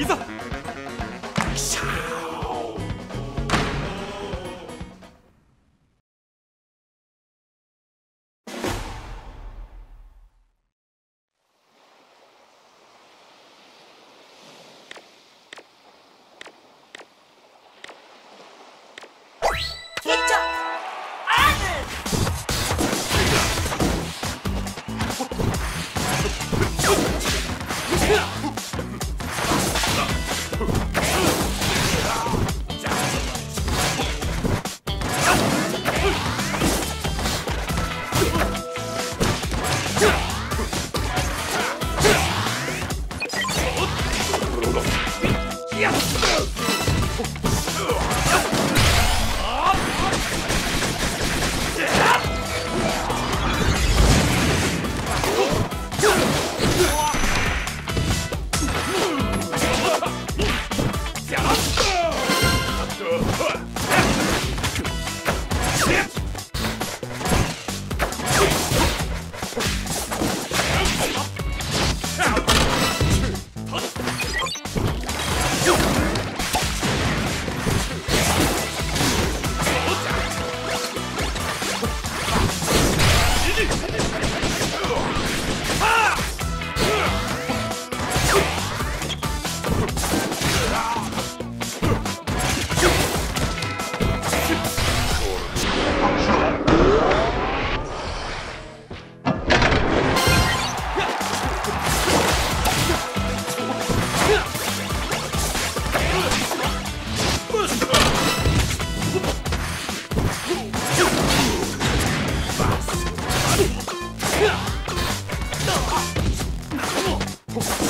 鼻子っ